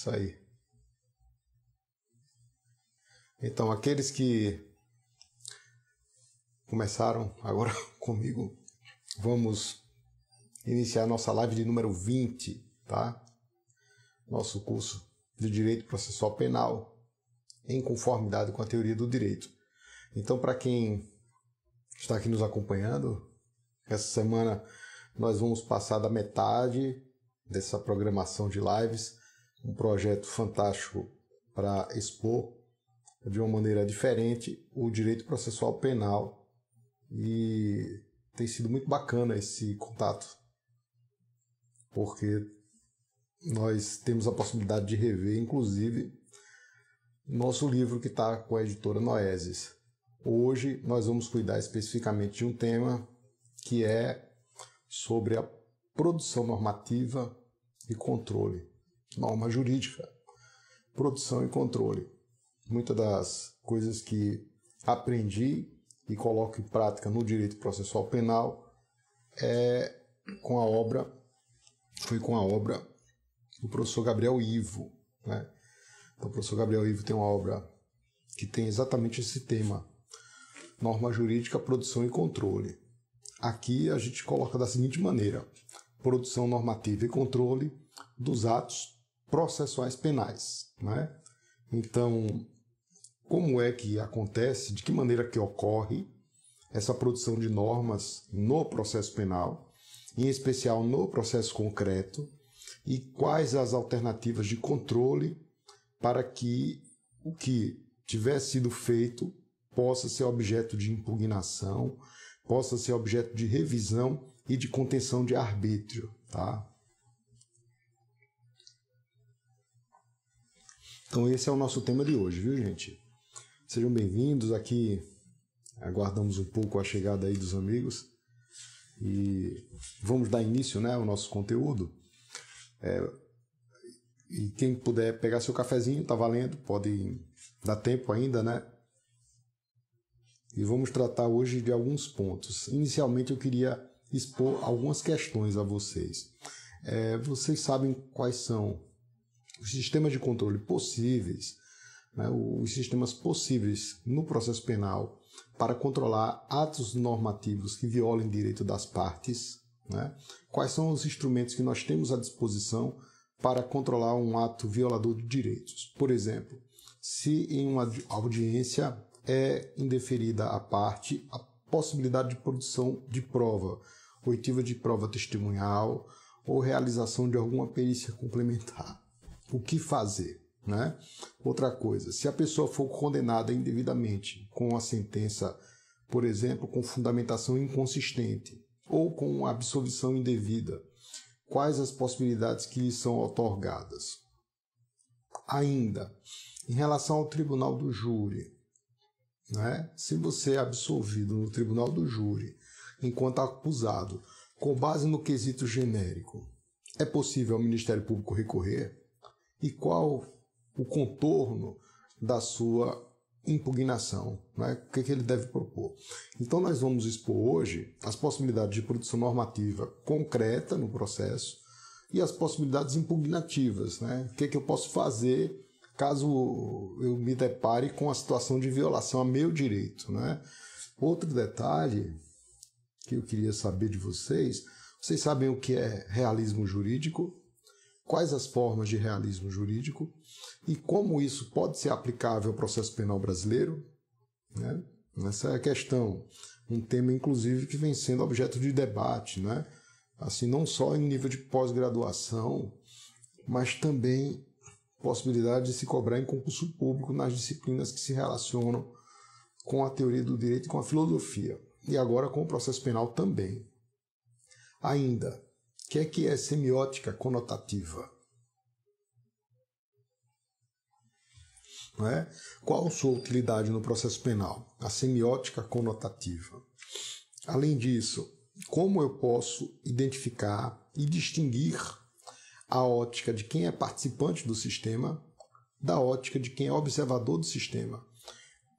Isso aí. Então, aqueles que começaram agora comigo, vamos iniciar nossa live de número 20, tá? Nosso curso de Direito Processual Penal em conformidade com a teoria do direito. Então, para quem está aqui nos acompanhando, essa semana nós vamos passar da metade dessa programação de lives, um projeto fantástico para expor de uma maneira diferente o direito processual penal e tem sido muito bacana esse contato, porque nós temos a possibilidade de rever, inclusive, nosso livro que está com a editora Noeses. Hoje nós vamos cuidar especificamente de um tema que é sobre a produção normativa e controle, norma jurídica, produção e controle. Muitas das coisas que aprendi e coloco em prática no direito processual penal é com a obra, foi com a obra do professor Gabriel Ivo. Né? Então, o professor Gabriel Ivo tem uma obra que tem exatamente esse tema: norma jurídica, produção e controle. Aqui a gente coloca da seguinte maneira: produção normativa e controle dos atos processuais penais. Né? Então, como é que acontece, de que maneira que ocorre essa produção de normas no processo penal, em especial no processo concreto, e quais as alternativas de controle para que o que tiver sido feito possa ser objeto de impugnação, possa ser objeto de revisão e de contenção de arbítrio, tá? Então esse é o nosso tema de hoje, viu, gente? Sejam bem-vindos aqui. Aguardamos um pouco a chegada aí dos amigos e vamos dar início, né, ao nosso conteúdo. É, e quem puder pegar seu cafezinho, tá valendo, pode dar tempo ainda, né? E vamos tratar hoje de alguns pontos. Inicialmente eu queria expor algumas questões a vocês. É, vocês sabem quais são os sistemas de controle possíveis né, os sistemas possíveis no processo penal para controlar atos normativos que violem direito das partes, né, quais são os instrumentos que nós temos à disposição para controlar um ato violador de direitos. Por exemplo, se em uma audiência é indeferida à parte a possibilidade de produção de prova, oitiva de prova testemunhal ou realização de alguma perícia complementar. O que fazer? Né? Outra coisa, se a pessoa for condenada indevidamente com a sentença, por exemplo, com fundamentação inconsistente ou com absolvição indevida, quais as possibilidades que lhe são otorgadas? Ainda, em relação ao tribunal do júri, né? se você é absolvido no tribunal do júri enquanto acusado, com base no quesito genérico, é possível ao Ministério Público recorrer? E qual o contorno da sua impugnação, né? o que, é que ele deve propor. Então, nós vamos expor hoje as possibilidades de produção normativa concreta no processo e as possibilidades impugnativas. Né? O que, é que eu posso fazer caso eu me depare com a situação de violação a meu direito. Né? Outro detalhe que eu queria saber de vocês: vocês sabem o que é realismo jurídico? Quais as formas de realismo jurídico? e como isso pode ser aplicável ao processo penal brasileiro. Né? Essa é a questão. Um tema, inclusive, que vem sendo objeto de debate, né? assim, não só em nível de pós-graduação, mas também possibilidade de se cobrar em concurso público nas disciplinas que se relacionam com a teoria do direito e com a filosofia, e agora com o processo penal também. Ainda, que é que é semiótica conotativa? É? Qual sua utilidade no processo penal? A semiótica conotativa. Além disso, como eu posso identificar e distinguir a ótica de quem é participante do sistema da ótica de quem é observador do sistema?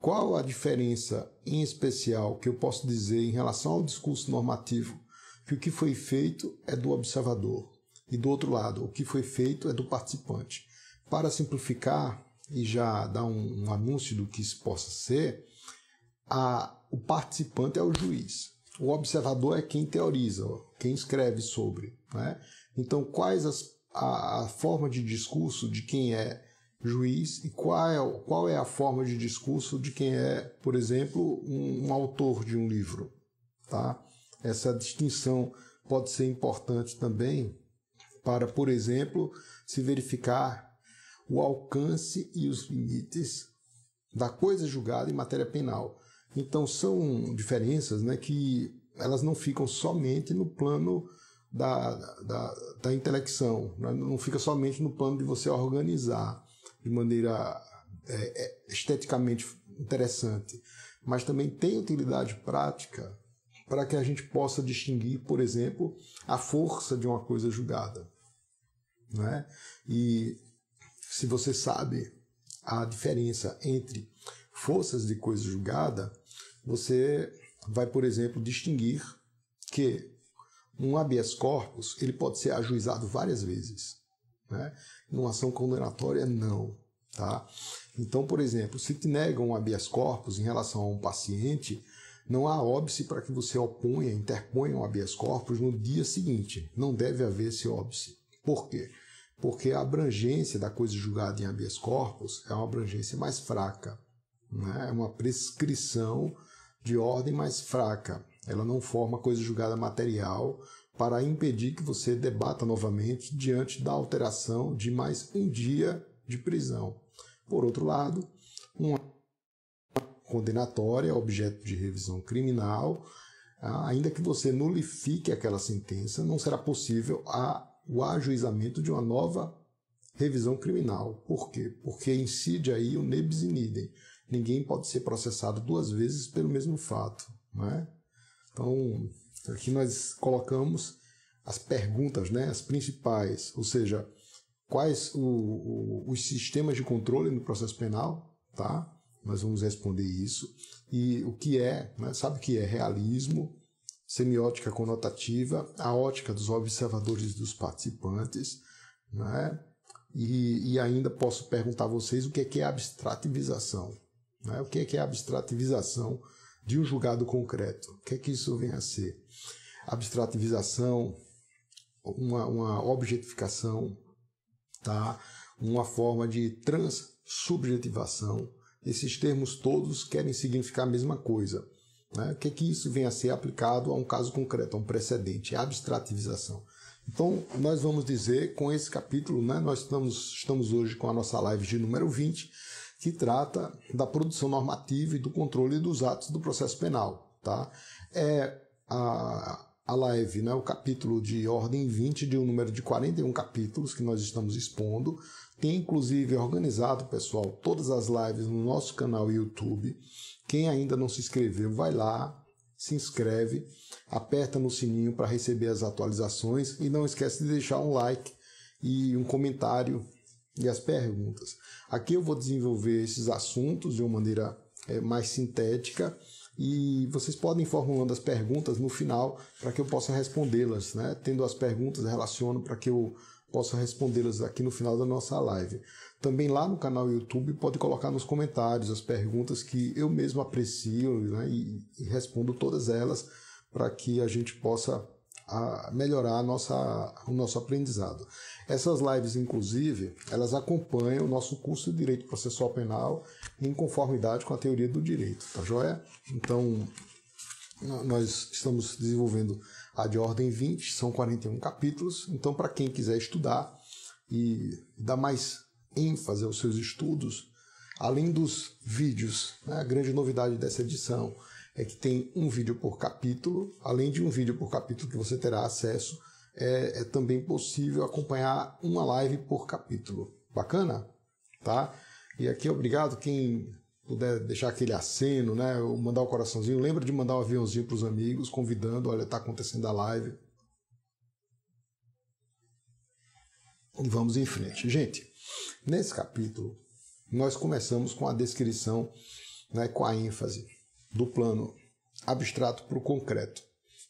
Qual a diferença, em especial, que eu posso dizer em relação ao discurso normativo, que o que foi feito é do observador, e do outro lado, o que foi feito é do participante? para simplificar e já dar um, um anúncio do que isso possa ser, a, o participante é o juiz. O observador é quem teoriza, quem escreve sobre. Né? Então, quais as, a, a forma de discurso de quem é juiz e qual é, qual é a forma de discurso de quem é, por exemplo, um, um autor de um livro. Tá? Essa distinção pode ser importante também para, por exemplo, se verificar o alcance e os limites da coisa julgada em matéria penal. Então são diferenças né, que elas não ficam somente no plano da, da, da intelecção, né? não fica somente no plano de você organizar de maneira é, é, esteticamente interessante, mas também tem utilidade prática para que a gente possa distinguir, por exemplo, a força de uma coisa julgada. Né? E se você sabe a diferença entre forças de coisa julgada, você vai, por exemplo, distinguir que um habeas corpus ele pode ser ajuizado várias vezes. Né? Numa ação condenatória, não. Tá? Então, por exemplo, se te negam um habeas corpus em relação a um paciente, não há óbice para que você oponha, interponha um habeas corpus no dia seguinte. Não deve haver esse óbice. Por quê? porque a abrangência da coisa julgada em habeas corpus é uma abrangência mais fraca, né? é uma prescrição de ordem mais fraca. Ela não forma coisa julgada material para impedir que você debata novamente diante da alteração de mais um dia de prisão. Por outro lado, uma condenatória, objeto de revisão criminal, ainda que você nulifique aquela sentença, não será possível a o ajuizamento de uma nova revisão criminal. Por quê? Porque incide aí o nebis in idem. Ninguém pode ser processado duas vezes pelo mesmo fato. Não é? Então, aqui nós colocamos as perguntas, né, as principais, ou seja, quais o, o, os sistemas de controle no processo penal, tá? Nós vamos responder isso. E o que é, né, sabe o que é realismo, semiótica conotativa, a ótica dos observadores dos participantes, né? e, e ainda posso perguntar a vocês o que é, que é abstrativização. Né? O que é, que é abstrativização de um julgado concreto? O que é que isso vem a ser? Abstrativização, uma, uma objetificação, tá? uma forma de transsubjetivação. Esses termos todos querem significar a mesma coisa. Né? O que, é que isso vem a ser aplicado a um caso concreto, a um precedente, a abstrativização. Então, nós vamos dizer, com esse capítulo, né, nós estamos, estamos hoje com a nossa live de número 20, que trata da produção normativa e do controle dos atos do processo penal. Tá? É a, a live, né, o capítulo de ordem 20, de um número de 41 capítulos que nós estamos expondo. Tem inclusive organizado, pessoal, todas as lives no nosso canal YouTube. Quem ainda não se inscreveu, vai lá, se inscreve, aperta no sininho para receber as atualizações e não esquece de deixar um like e um comentário e as perguntas. Aqui eu vou desenvolver esses assuntos de uma maneira é, mais sintética e vocês podem ir formulando as perguntas no final para que eu possa respondê-las, né? Tendo as perguntas, relaciono para que eu possa respondê-las aqui no final da nossa live. Também lá no canal YouTube pode colocar nos comentários as perguntas que eu mesmo aprecio né, e, e, respondo todas elas para que a gente possa a, melhorar a nossa, o nosso aprendizado. Essas lives, inclusive, elas acompanham o nosso curso de Direito Processual Penal em conformidade com a teoria do direito, tá joia? Então, nós estamos desenvolvendo a de ordem 20, são 41 capítulos, então para quem quiser estudar e dar mais ênfase aos seus estudos, além dos vídeos, né, a grande novidade dessa edição é que tem um vídeo por capítulo, além de um vídeo por capítulo que você terá acesso, é, é também possível acompanhar uma live por capítulo. Bacana? Tá? E aqui obrigado quem puder deixar aquele aceno, né, ou mandar o um coraçãozinho, lembra de mandar um aviãozinho para os amigos, convidando, olha, está acontecendo a live. E vamos em frente. Gente, nesse capítulo, nós começamos com a descrição, né, com a ênfase do plano abstrato para o concreto.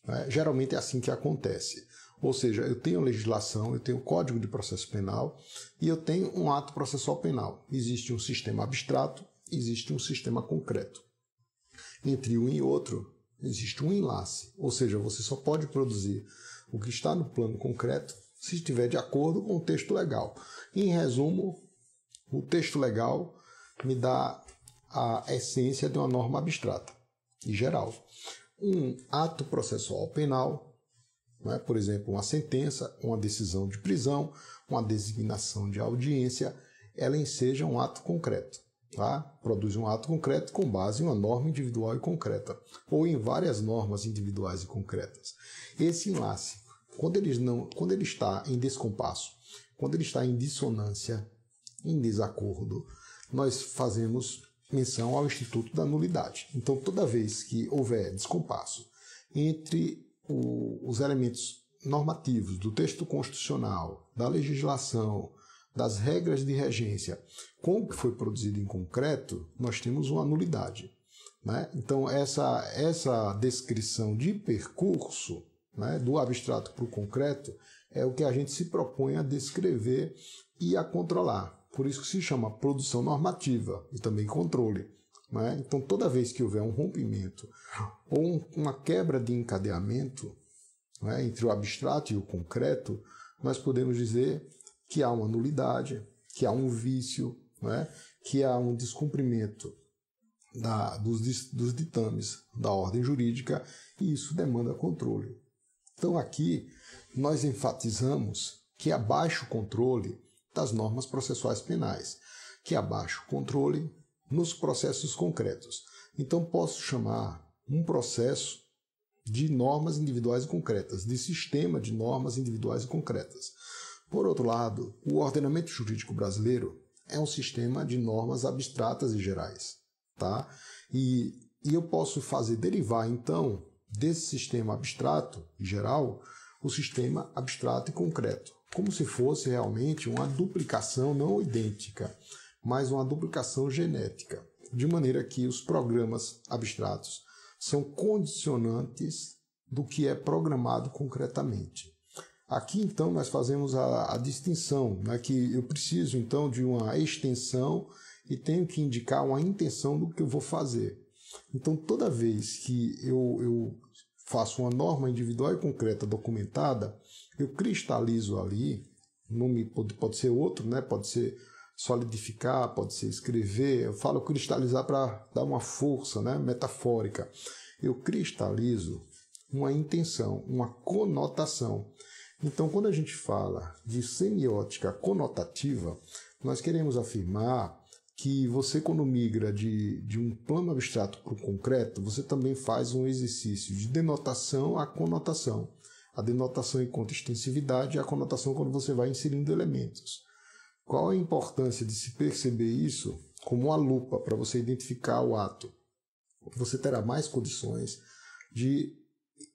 Né? Geralmente é assim que acontece. Ou seja, eu tenho legislação, eu tenho código de processo penal e eu tenho um ato processual penal. Existe um sistema abstrato, existe um sistema concreto. Entre um e outro, existe um enlace, ou seja, você só pode produzir o que está no plano concreto se estiver de acordo com o texto legal. Em resumo, o texto legal me dá a essência de uma norma abstrata e geral. Um ato processual penal, né, por exemplo, uma sentença, uma decisão de prisão, uma designação de audiência, ela enseja um ato concreto. Tá? Produz um ato concreto com base em uma norma individual e concreta, ou em várias normas individuais e concretas. Esse enlace, quando ele, não, quando ele está em descompasso, quando ele está em dissonância, em desacordo, nós fazemos menção ao Instituto da Nulidade. Então, toda vez que houver descompasso entre o, os elementos normativos do texto constitucional, da legislação, das regras de regência com o que foi produzido em concreto, nós temos uma nulidade. Né? Então, essa, essa descrição de percurso né, do abstrato para o concreto é o que a gente se propõe a descrever e a controlar. Por isso que se chama produção normativa e também controle. Né? Então, toda vez que houver um rompimento ou um, uma quebra de encadeamento né, entre o abstrato e o concreto, nós podemos dizer que há uma nulidade, que há um vício, né, que há um descumprimento da, dos, dos ditames da ordem jurídica e isso demanda controle. Então, aqui nós enfatizamos que há baixo controle das normas processuais penais, que há baixo controle nos processos concretos. Então, posso chamar um processo de normas individuais e concretas, de sistema de normas individuais e concretas. Por outro lado, o ordenamento jurídico brasileiro é um sistema de normas abstratas e gerais, tá? E, e eu posso fazer derivar então desse sistema abstrato e geral o sistema abstrato e concreto, como se fosse realmente uma duplicação não idêntica, mas uma duplicação genética, de maneira que os programas abstratos são condicionantes do que é programado concretamente. Aqui então nós fazemos a, a distinção, né, que eu preciso então de uma extensão e tenho que indicar uma intenção do que eu vou fazer. Então toda vez que eu, eu faço uma norma individual e concreta documentada, eu cristalizo ali, nome pode, pode ser outro, né, pode ser solidificar, pode ser escrever, eu falo cristalizar para dar uma força né, metafórica. Eu cristalizo uma intenção, uma conotação. Então, quando a gente fala de semiótica conotativa, nós queremos afirmar que você, quando migra de, de um plano abstrato para o concreto, você também faz um exercício de denotação à conotação. A denotação encontra extensividade e a conotação quando você vai inserindo elementos. Qual a importância de se perceber isso como uma lupa para você identificar o ato? Você terá mais condições de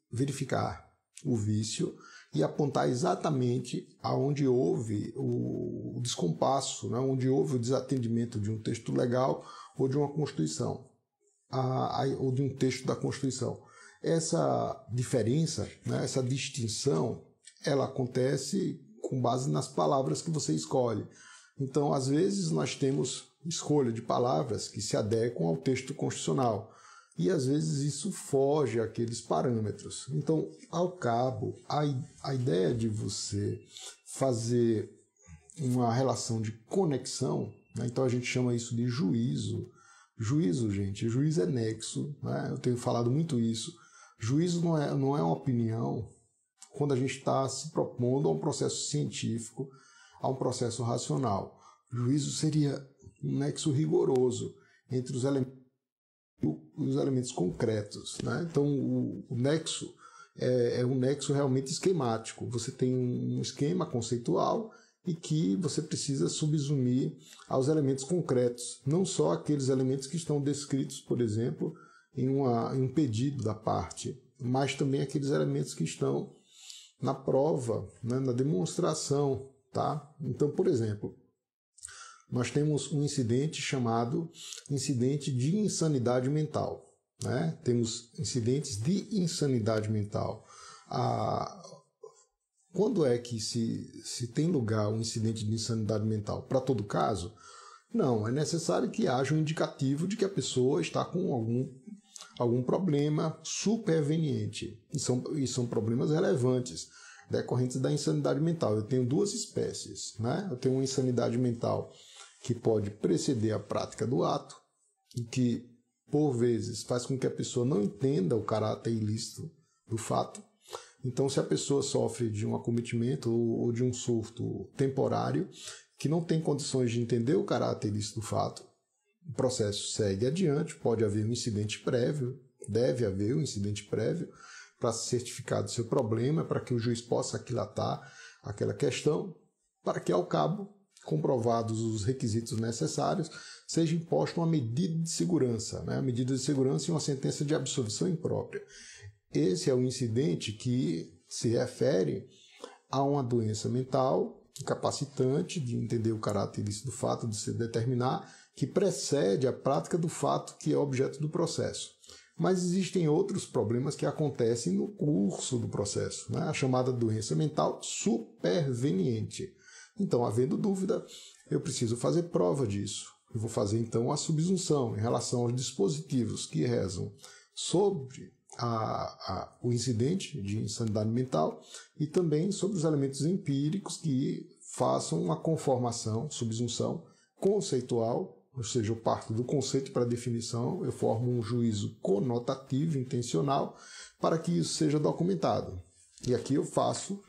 verificar o vício e apontar exatamente aonde houve o descompasso, né? onde houve o desatendimento de um texto legal ou de uma Constituição, a, a, ou de um texto da Constituição. Essa diferença, né? essa distinção, ela acontece com base nas palavras que você escolhe. Então, às vezes, nós temos escolha de palavras que se adequam ao texto constitucional e às vezes isso foge àqueles parâmetros. Então, ao cabo, a, a ideia de você fazer uma relação de conexão, né? então a gente chama isso de juízo. Juízo, gente, juízo é nexo, né? eu tenho falado muito isso. Juízo não é, não é uma opinião quando a gente está se propondo a um processo científico, a um processo racional. Juízo seria um nexo rigoroso entre os elementos os elementos concretos. Né? Então, o, o nexo é, é, um nexo realmente esquemático. Você tem um esquema conceitual e que você precisa subsumir aos elementos concretos, não só aqueles elementos que estão descritos, por exemplo, em, uma, em um pedido da parte, mas também aqueles elementos que estão na prova, né, na demonstração. Tá? Então, por exemplo, nós temos um incidente chamado incidente de insanidade mental. Né? Temos incidentes de insanidade mental. A, quando é que se, se tem lugar um incidente de insanidade mental? Para todo caso? Não, é necessário que haja um indicativo de que a pessoa está com algum, algum problema superveniente. E são, e são problemas relevantes decorrentes da insanidade mental. Eu tenho duas espécies. Né? Eu tenho uma insanidade mental que pode preceder a prática do ato e que, por vezes, faz com que a pessoa não entenda o caráter ilícito do fato. Então, se a pessoa sofre de um acometimento ou de um surto temporário, que não tem condições de entender o caráter ilícito do fato, o processo segue adiante, pode haver um incidente prévio, deve haver um incidente prévio para se certificar do seu problema, para que o juiz possa aquilatar aquela questão, para que, ao cabo, comprovados os requisitos necessários, seja imposta uma medida de segurança, né? a medida de segurança e uma sentença de absolvição imprópria. Esse é o incidente que se refere a uma doença mental incapacitante de entender o caráter do fato, de se determinar, que precede a prática do fato que é objeto do processo. Mas existem outros problemas que acontecem no curso do processo, né? a chamada doença mental superveniente. Então, havendo dúvida, eu preciso fazer prova disso. Eu vou fazer então a subsunção em relação aos dispositivos que rezam sobre a, a, o incidente de insanidade mental e também sobre os elementos empíricos que façam uma conformação, subsunção conceitual, ou seja, eu parto do conceito para a definição, eu formo um juízo conotativo, intencional, para que isso seja documentado. E aqui eu faço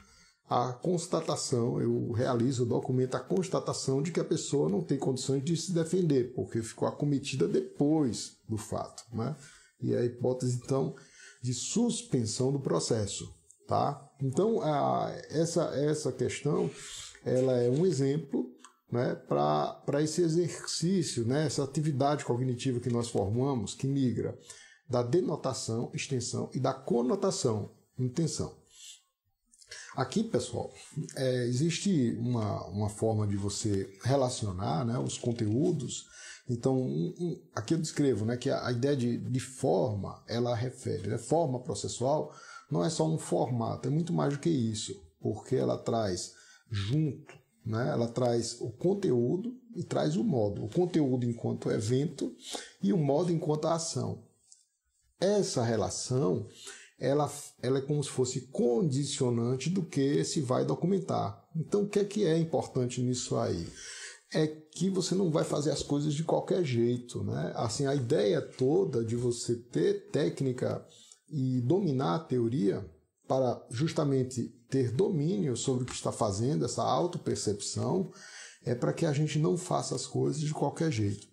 a constatação, eu realizo, documento a constatação de que a pessoa não tem condições de se defender, porque ficou acometida depois do fato. Né? E a hipótese, então, de suspensão do processo. Tá? Então, a, essa, essa questão ela é um exemplo né, para esse exercício, né, essa atividade cognitiva que nós formamos, que migra da denotação, extensão e da conotação, intenção. Aqui, pessoal, é, existe uma, uma forma de você relacionar né, os conteúdos então, um, um, aqui eu descrevo né, que a, a ideia de, de, forma, ela refere, né, forma processual não é só um formato, é muito mais do que isso, porque ela traz junto, né, ela traz o conteúdo e traz o modo. O conteúdo enquanto evento e o modo enquanto ação. Essa relação, ela, ela é como se fosse condicionante do que se vai documentar. Então, o que é que é importante nisso aí? é que você não vai fazer as coisas de qualquer jeito, né? Assim, a ideia toda de você ter técnica e dominar a teoria para justamente ter domínio sobre o que está fazendo, essa autopercepção, é para que a gente não faça as coisas de qualquer jeito.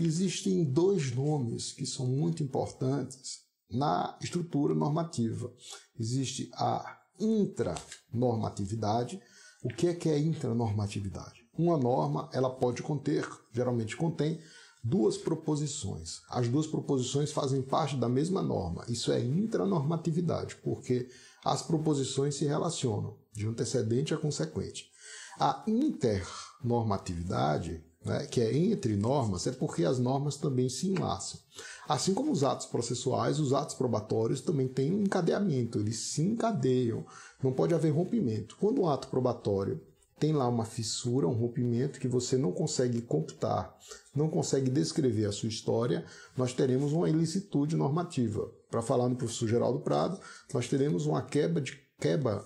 Existem dois nomes que são muito importantes na estrutura normativa. Existe a intranormatividade. O que é que é intranormatividade? Uma norma, ela pode conter, geralmente contém, duas proposições. As duas proposições fazem parte da mesma norma. Isso é intranormatividade, porque as proposições se relacionam de antecedente a consequente. A internormatividade, né, que é entre normas, é porque as normas também se enlaçam. Assim como os atos processuais, os atos probatórios também têm um encadeamento, eles se encadeiam. Não pode haver rompimento. Quando um ato probatório tem lá uma fissura, um rompimento que você não consegue computar, não consegue descrever a sua história, nós teremos uma ilicitude normativa. Para falar no professor Geraldo Prado, nós teremos uma quebra de quebra,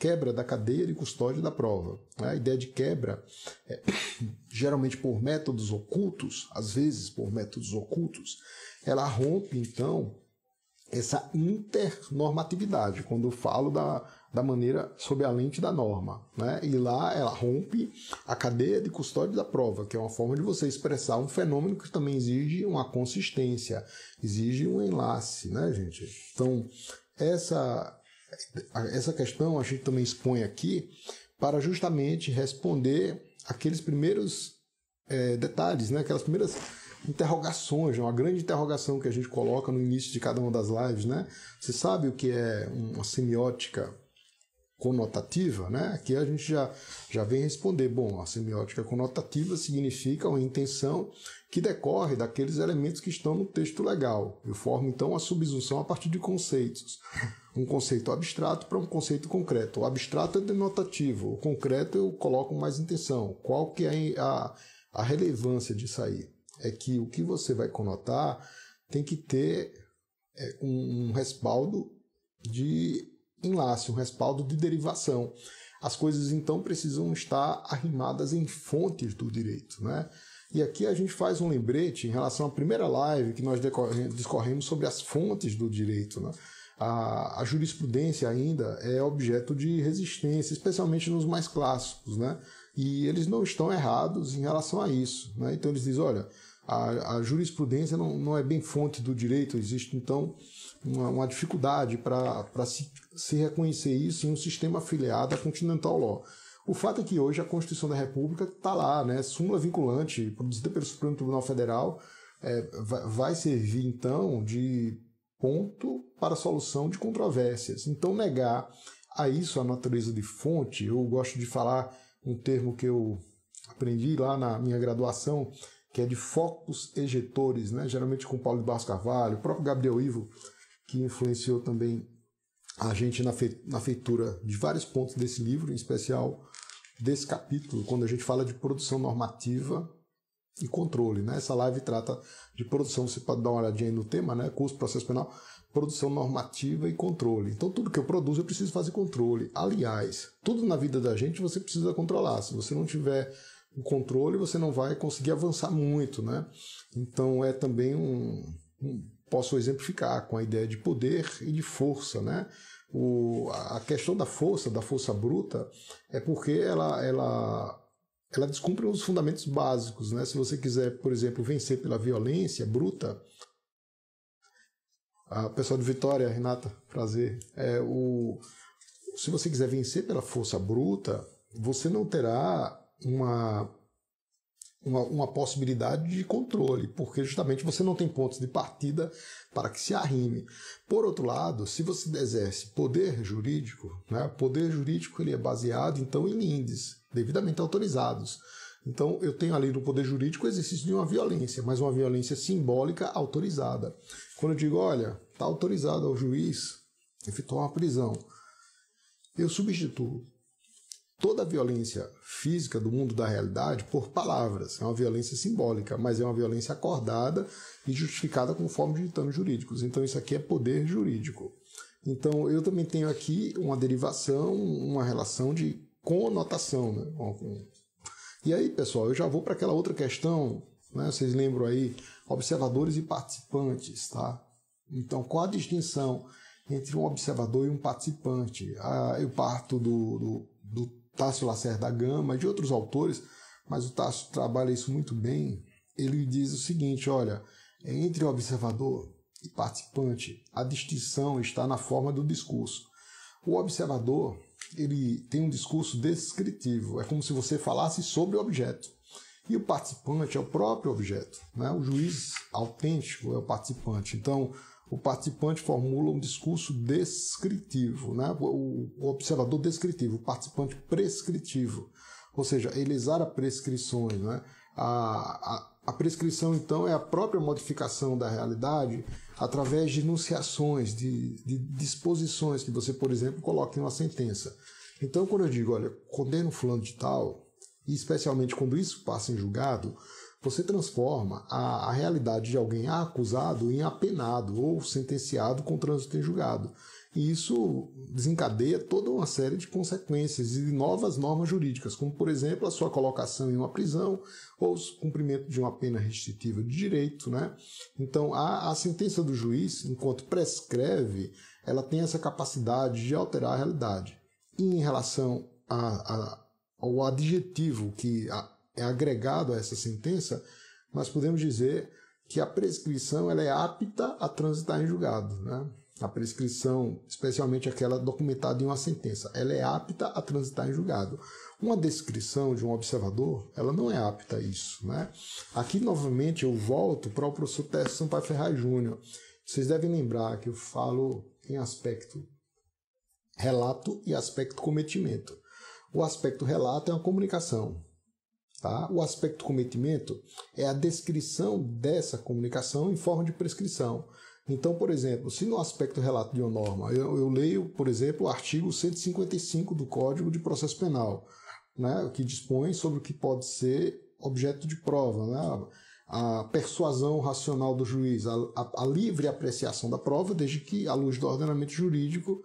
quebra da cadeia de custódia da prova. A ideia de quebra, é, geralmente por métodos ocultos, às vezes por métodos ocultos, ela rompe então essa internormatividade. Quando eu falo da, da maneira sob a lente da norma. Né? E lá ela rompe a cadeia de custódia da prova, que é uma forma de você expressar um fenômeno que também exige uma consistência, exige um enlace, né, gente? Então, essa, essa questão a gente também expõe aqui para justamente responder aqueles primeiros é, detalhes, né? aquelas primeiras interrogações, uma grande interrogação que a gente coloca no início de cada uma das lives, né? Você sabe o que é uma semiótica conotativa, né? Aqui a gente já, já vem responder. Bom, a semiótica conotativa significa uma intenção que decorre daqueles elementos que estão no texto legal. Eu formo então a subsunção a partir de conceitos. Um conceito abstrato para um conceito concreto. O abstrato é denotativo, o concreto eu coloco mais intenção. Qual que é a, a relevância disso aí? É que o que você vai conotar tem que ter é, um, um respaldo de enlace, um respaldo de derivação. As coisas então precisam estar arrimadas em fontes do direito, né? E aqui a gente faz um lembrete em relação à primeira live que nós discorremos sobre as fontes do direito, né? A, a, jurisprudência ainda é objeto de resistência, especialmente nos mais clássicos, né? E eles não estão errados em relação a isso, né? Então eles dizem, olha, a, a jurisprudência não, não é bem fonte do direito, existe então uma, uma dificuldade para se, se reconhecer isso em um sistema afiliado à Continental Law. O fato é que hoje a Constituição da República está lá, né? Súmula vinculante, produzida pelo Supremo Tribunal Federal, é, vai servir então de ponto para solução de controvérsias. Então, negar a isso a natureza de fonte, eu gosto de falar um termo que eu aprendi lá na minha graduação, que é de focos ejetores, né? geralmente com Paulo de Barros Carvalho, o próprio Gabriel Ivo, que influenciou também a gente na feitura de vários pontos desse livro, em especial desse capítulo, quando a gente fala de produção normativa e controle. Né? Essa live trata de produção, você pode dar uma olhadinha aí no tema, né? curso processo penal, produção normativa e controle. Então tudo que eu produzo eu preciso fazer controle. Aliás, tudo na vida da gente você precisa controlar. Se você não tiver o controle, você não vai conseguir avançar muito, né? Então é também um, um posso exemplificar com a ideia de poder e de força, né? O, a questão da força, da força bruta, é porque ela, ela ela descumpre os fundamentos básicos. Né? Se você quiser, por exemplo, vencer pela violência bruta, a pessoal de Vitória, Renata, prazer. É, o, se você quiser vencer pela força bruta, você não terá uma, uma, uma, possibilidade de controle, porque justamente você não tem pontos de partida para que se arrime. Por outro lado, se você exerce poder jurídico, né, poder jurídico ele é baseado então em índices devidamente autorizados. Então, eu tenho ali no poder jurídico o exercício de uma violência, mas uma violência simbólica autorizada. Quando eu digo, olha, está autorizado ao juiz efetuar uma prisão, eu substituo toda a violência física do mundo da realidade por palavras. É uma violência simbólica, mas é uma violência acordada e justificada conforme ditames jurídicos. Então, isso aqui é poder jurídico. Então, eu também tenho aqui uma derivação, uma relação de conotação. Né? E aí, pessoal, eu já vou para aquela outra questão, né? vocês lembram aí, observadores e participantes, tá? Então, qual a distinção entre um observador e um participante? Ah, eu parto do, do, do Tássio Lacerda da Gama de outros autores, mas o Tássio trabalha isso muito bem. Ele diz o seguinte, olha, entre observador e participante, a distinção está na forma do discurso. O observador ele tem um discurso descritivo, é como se você falasse sobre o objeto. E o participante é o próprio objeto. Né? O juiz autêntico é o participante. Então, o participante formula um discurso descritivo, né? o, observador descritivo, o participante prescritivo. Ou seja, ele exara prescrições. Né? A, a, a prescrição, então, é a própria modificação da realidade através de enunciações, de, de disposições que você, por exemplo, coloca em uma sentença. Então, quando eu digo, olha, condeno fulano de tal, e especialmente quando isso passa em julgado, você transforma a, a realidade de alguém acusado em apenado ou sentenciado com trânsito em julgado. E isso desencadeia toda uma série de consequências e novas normas jurídicas, como, por exemplo, a sua colocação em uma prisão ou o cumprimento de uma pena restritiva de direito. Né? Então, a, a sentença do juiz, enquanto prescreve, ela tem essa capacidade de alterar a realidade. E em relação a, a, ao adjetivo que é agregado a essa sentença, nós podemos dizer que a prescrição ela é apta a transitar em julgado. Né? a prescrição, especialmente aquela documentada em uma sentença, ela é apta a transitar em julgado. Uma descrição de um observador, ela não é apta a isso. Né? Aqui, novamente, eu volto para o professor Tércio Sampaio Ferraz Júnior. Vocês devem lembrar que eu falo em aspecto relato e aspecto cometimento. O aspecto relato é uma comunicação. Tá? O aspecto cometimento é a descrição dessa comunicação em forma de prescrição. Então, por exemplo, se no aspecto relato de uma norma, eu, eu leio, por exemplo, o artigo 155 do Código de Processo Penal, né, que dispõe sobre o que pode ser objeto de prova, né, a persuasão racional do juiz, a, a, a livre apreciação da prova, desde que, à luz do ordenamento jurídico,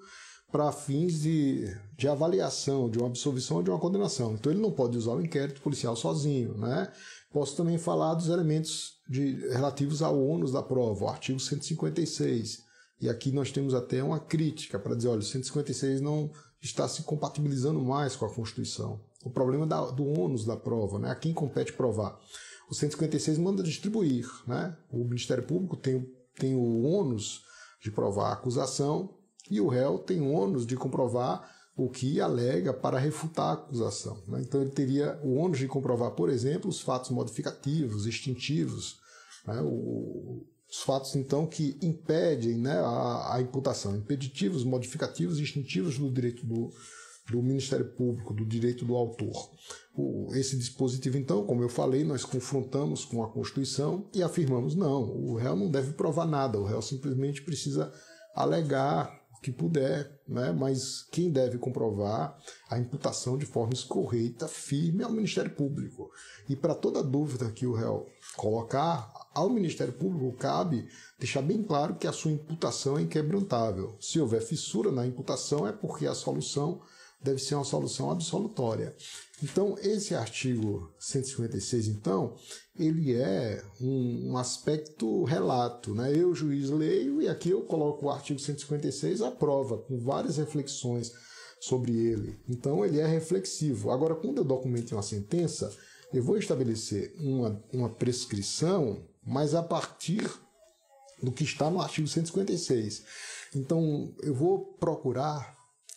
para fins de, de avaliação, de uma absolvição ou de uma condenação. Então ele não pode usar o inquérito policial sozinho. Né? Posso também falar dos elementos de, relativos ao ônus da prova, o artigo 156. E aqui nós temos até uma crítica para dizer, olha, o 156 não está se compatibilizando mais com a Constituição. O problema da, do ônus da prova, né? a quem compete provar. O 156 manda distribuir. Né? O Ministério Público tem, tem o ônus de provar a acusação e o réu tem ônus de comprovar o que alega para refutar a acusação. Né? Então ele teria o ônus de comprovar, por exemplo, os fatos modificativos, extintivos, né? o, os fatos então que impedem né, a, a, imputação, impeditivos, modificativos extintivos do direito do, do Ministério Público, do direito do autor. O, esse dispositivo, então, como eu falei, nós confrontamos com a Constituição e afirmamos: não, o réu não deve provar nada, o réu simplesmente precisa alegar que puder, né? mas quem deve comprovar a imputação de forma escorreita, firme, é o Ministério Público. E para toda dúvida que o réu colocar, ao Ministério Público cabe deixar bem claro que a sua imputação é inquebrantável. Se houver fissura na imputação, é porque a solução deve ser uma solução absolutória. Então, esse artigo 156, então, ele é um, um, aspecto relato. Né? Eu, juiz, leio e aqui eu coloco o artigo 156 à prova, com várias reflexões sobre ele. Então, ele é reflexivo. Agora, quando eu documento uma sentença, eu vou estabelecer uma, uma prescrição, mas a partir do que está no artigo 156. Então, eu vou procurar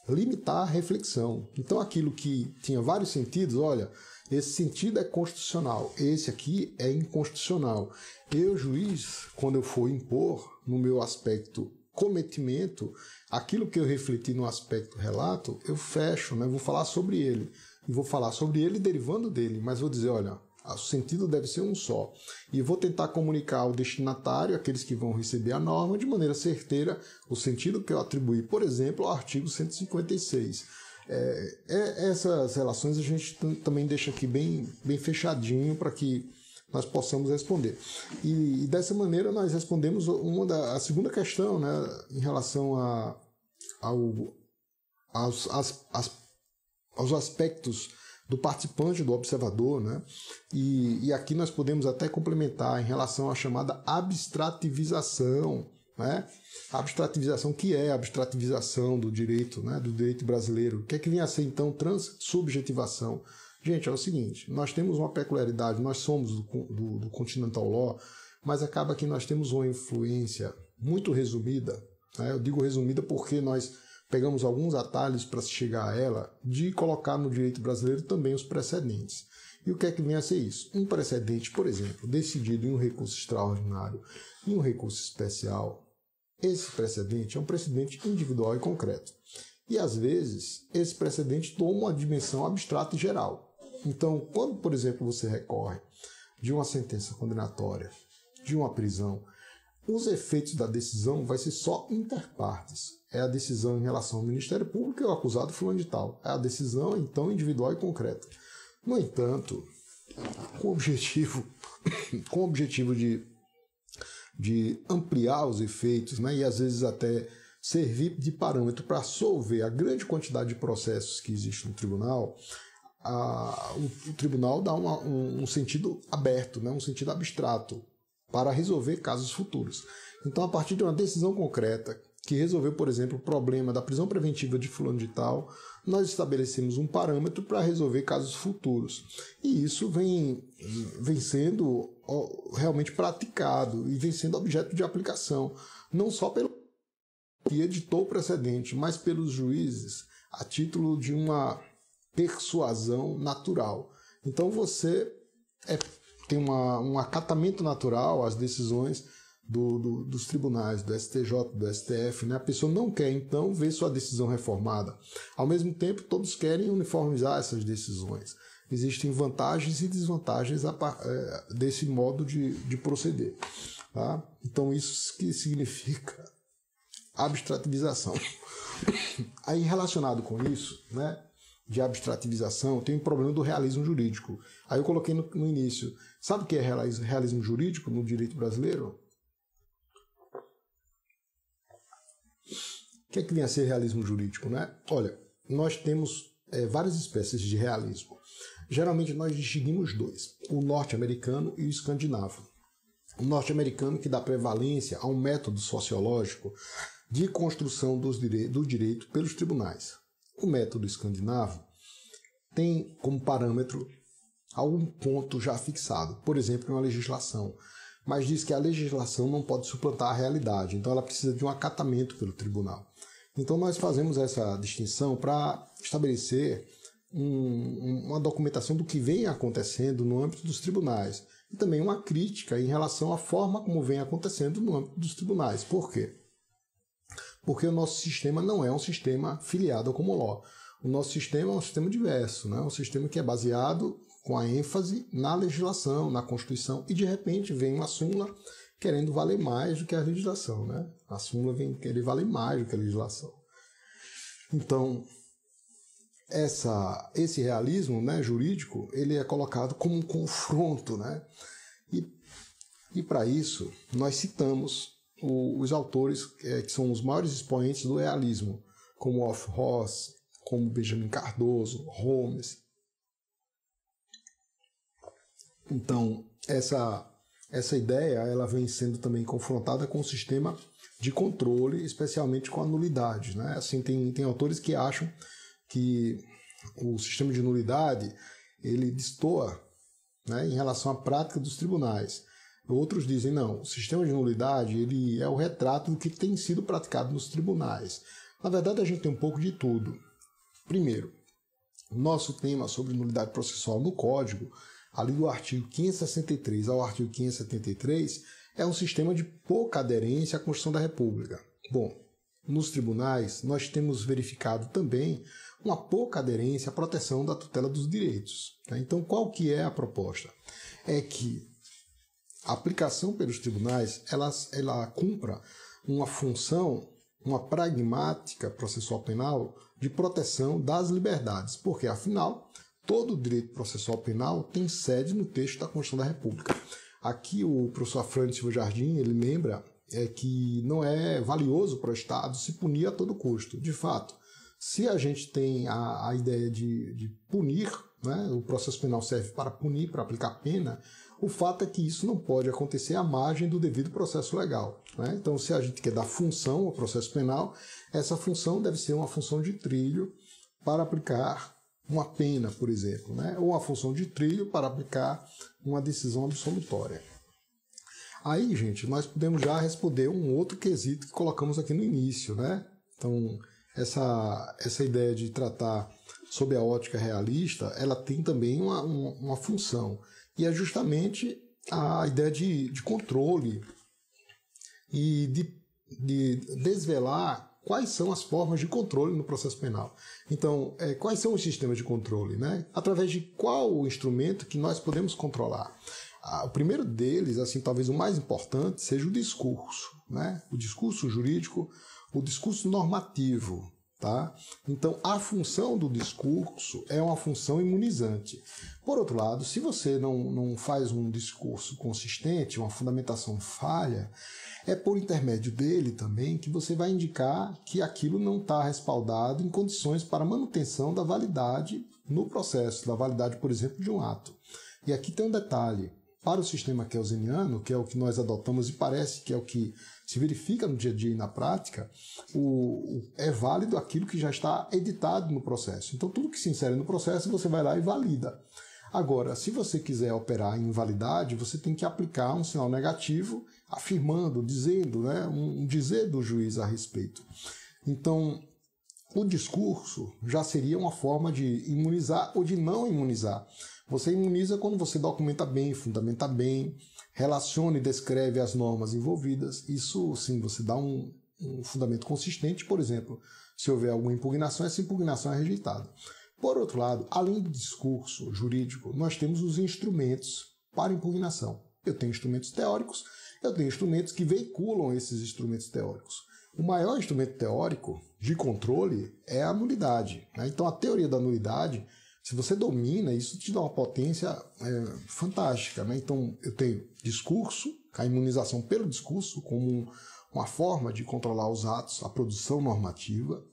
limitar a reflexão. Então, aquilo que tinha vários sentidos, olha, esse sentido é constitucional, esse aqui é inconstitucional. Eu, juiz, quando eu for impor no meu aspecto cometimento, aquilo que eu refleti no aspecto relato, eu fecho, né? vou falar sobre ele. E vou falar sobre ele derivando dele, mas vou dizer, olha, o sentido deve ser um só. E vou tentar comunicar ao destinatário, aqueles que vão receber a norma, de maneira certeira, o sentido que eu atribuí, por exemplo, ao artigo 156. É, é, essas relações a gente também deixa aqui bem, bem fechadinho para que nós possamos responder. E, e, dessa maneira nós respondemos uma da, a segunda questão né, em relação a, ao, aos, as, as, aos aspectos do participante, do observador, né? E, e aqui nós podemos até complementar em relação à chamada abstrativização, né? A abstrativização, que é a abstrativização do direito, né? Do direito brasileiro. O que é que vem a ser então transsubjetivação? Gente, é o seguinte: nós temos uma peculiaridade, nós somos do, do, do Continental Law, mas acaba que nós temos uma influência muito resumida. Né? Eu digo resumida porque nós pegamos alguns atalhos para chegar a ela, de colocar no direito brasileiro também os precedentes. E o que é que vem a ser isso? Um precedente, por exemplo, decidido em um recurso extraordinário e um recurso especial, esse precedente é um precedente individual e concreto. E às vezes, esse precedente toma uma dimensão abstrata e geral. Então, quando, por exemplo, você recorre de uma sentença condenatória, de uma prisão, os efeitos da decisão vai ser só interpartes é a decisão em relação ao Ministério Público e o acusado fulano de tal. É a decisão, então, individual e concreta. No entanto, com o objetivo, com o objetivo de, de ampliar os efeitos né, e às vezes até servir de parâmetro para solver a grande quantidade de processos que existe no tribunal, a, o, o, tribunal dá uma, um, um, sentido aberto, né, um sentido abstrato para resolver casos futuros. Então, a partir de uma decisão concreta que resolveu, por exemplo, o problema da prisão preventiva de fulano de tal, nós estabelecemos um parâmetro para resolver casos futuros. E isso vem, vem sendo realmente praticado e vem sendo objeto de aplicação, não só pelo que editou o precedente, mas pelos juízes a título de uma persuasão natural. Então você é, tem uma, um acatamento natural às decisões do, do, dos tribunais, do STJ, do STF. Né? A pessoa não quer, então, ver sua decisão reformada. Ao mesmo tempo, todos querem uniformizar essas decisões. Existem vantagens e desvantagens é, desse modo de, de proceder. Tá? Então, isso que significa abstrativização. Aí, relacionado com isso, né, de abstrativização, tem o um problema do realismo jurídico. Aí eu coloquei no, no início. Sabe o que é realismo jurídico no direito brasileiro? O que é que vem a ser realismo jurídico, né? Olha, nós temos é, várias espécies de realismo. Geralmente nós distinguimos dois: o norte-americano e o escandinavo. O norte-americano que dá prevalência a um método sociológico de construção dire do direito pelos tribunais. O método escandinavo tem como parâmetro algum ponto já fixado, por exemplo, uma legislação, mas diz que a legislação não pode suplantar a realidade, então ela precisa de um acatamento pelo tribunal. Então nós fazemos essa distinção para estabelecer um, uma documentação do que vem acontecendo no âmbito dos tribunais e também uma crítica em relação à forma como vem acontecendo no âmbito dos tribunais. Por quê? Porque o nosso sistema não é um sistema filiado ao common law. O nosso sistema é um sistema diverso, né? um sistema que é baseado com a ênfase na legislação, na Constituição, e de repente vem uma súmula querendo valer mais do que a legislação. Né? A súmula vem querer valer mais do que a legislação. Então, essa, esse realismo né, jurídico ele é colocado como um confronto. Né? E, e para isso, nós citamos o, os autores é, que são os maiores expoentes do realismo, como Off Ross, como Benjamin Cardoso, Holmes. Então, essa, essa ideia ela vem sendo também confrontada com o sistema de controle, especialmente com a nulidade. Né? Assim, tem, tem autores que acham que o sistema de nulidade ele destoa né, em relação à prática dos tribunais. Outros dizem não, o sistema de nulidade ele é o retrato do que tem sido praticado nos tribunais. Na verdade, a gente tem um pouco de tudo. Primeiro, nosso tema sobre nulidade processual no Código, ali do artigo 563 ao artigo 573, é um sistema de pouca aderência à Constituição da República. Bom, nos tribunais, nós temos verificado também uma pouca aderência à proteção da tutela dos direitos. Tá? Então, qual que é a proposta? É que a aplicação pelos tribunais ela, ela cumpra uma função, uma pragmática processual penal de proteção das liberdades, porque afinal todo direito processual penal tem sede no texto da Constituição da República. Aqui o professor Afrânio Silva Jardim ele lembra é que não é valioso para o Estado se punir a todo custo. De fato, se a gente tem a, a ideia de, de punir, né, o processo penal serve para punir, para aplicar pena, o fato é que isso não pode acontecer à margem do devido processo legal. Né? Então, se a gente quer dar função ao processo penal, essa função deve ser uma função de trilho para aplicar uma pena, por exemplo, né? ou uma função de trilho para aplicar uma decisão absolutória. Aí, gente, nós podemos já responder um outro quesito que colocamos aqui no início, né? Então, essa, essa ideia de tratar sob a ótica realista, ela tem também uma, uma, uma função. E é justamente a ideia de, de controle e de, de desvelar quais são as formas de controle no processo penal. Então, é, quais são os sistemas de controle? Né? Através de qual instrumento que nós podemos controlar? O primeiro deles, assim, talvez o mais importante, seja o discurso. Né? O discurso jurídico, o discurso normativo. Tá? Então, a função do discurso é uma função imunizante. Por outro lado, se você não, não faz um discurso consistente, uma fundamentação falha, é por intermédio dele também que você vai indicar que aquilo não está respaldado em condições para manutenção da validade no processo, da validade, por exemplo, de um ato. E aqui tem um detalhe. Para o sistema kelseniano, que é o que nós adotamos e parece que é o que se verifica no dia a dia e na prática, o, o, é válido aquilo que já está editado no processo. Então, tudo que se insere no processo, você vai lá e valida. Agora, se você quiser operar em invalidade, você tem que aplicar um sinal negativo, afirmando, dizendo, né, um dizer do juiz a respeito. Então, o discurso já seria uma forma de imunizar ou de não imunizar. Você imuniza quando você documenta bem, fundamenta bem, relaciona e descreve as normas envolvidas. Isso, sim, você dá um, um fundamento consistente. Por exemplo, se houver alguma impugnação, essa impugnação é rejeitada. Por outro lado, além do discurso jurídico, nós temos os instrumentos para impugnação. Eu tenho instrumentos teóricos, eu tenho instrumentos que veiculam esses instrumentos teóricos. O maior instrumento teórico de controle é a nulidade. Né? Então, a teoria da nulidade, se você domina, isso te dá uma potência é, fantástica. Né? Então, eu tenho discurso, a imunização pelo discurso, como uma forma de controlar os atos, a produção normativa.